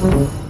Mm-hmm.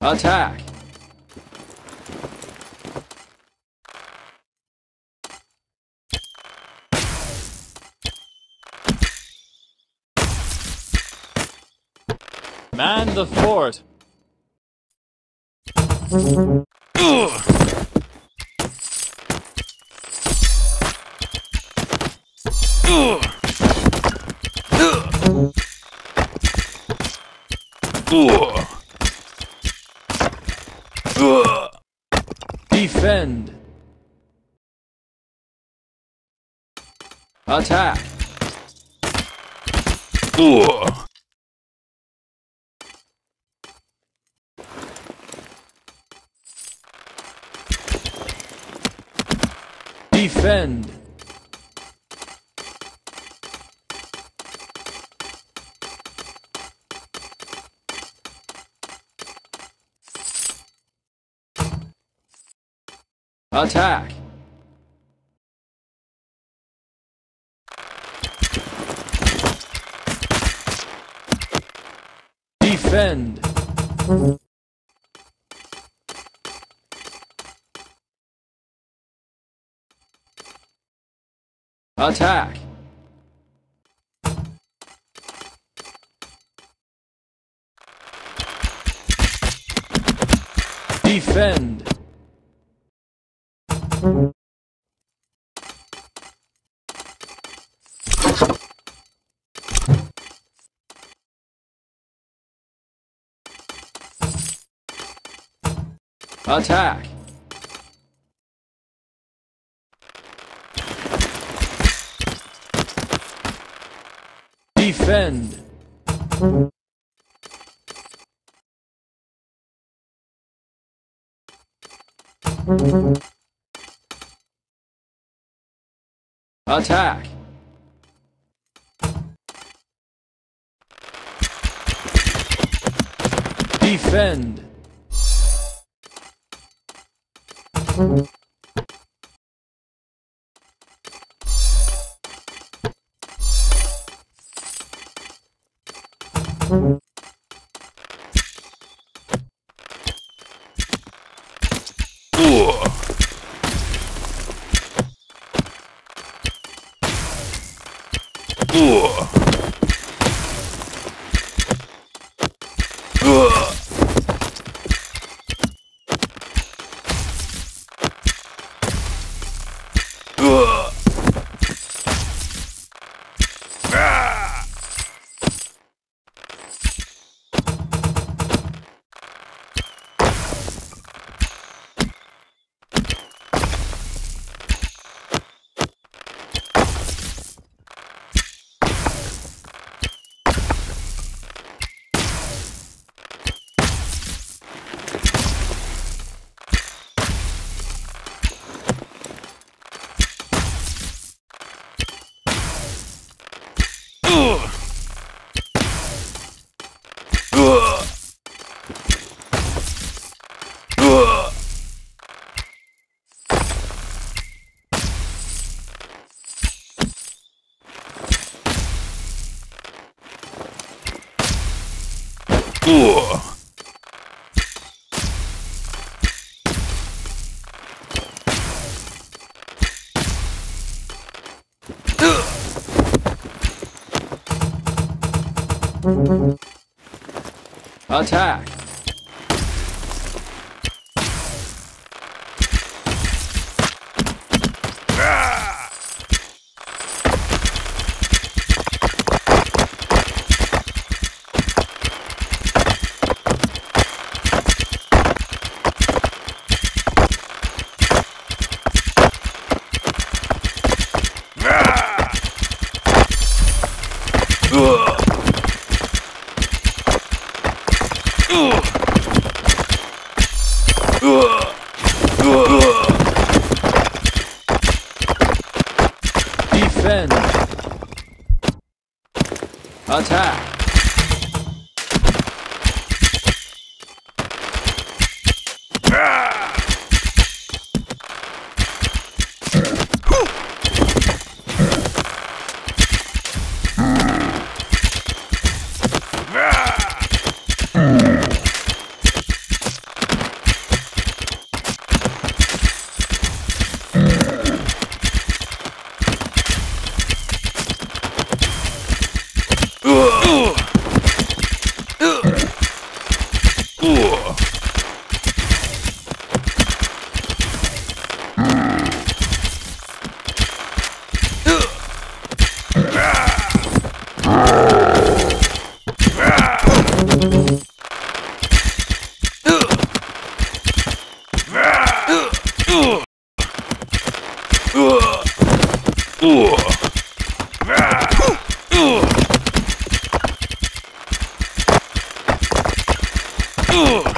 Attack! Man the fort! Defend! Attack! Defend! Attack! Defend! Attack! Defend! Attack! Defend! Attack! Defend! Attack! Ugh. Ugh. Ugh. Ugh. Defend! Attack! Ugh.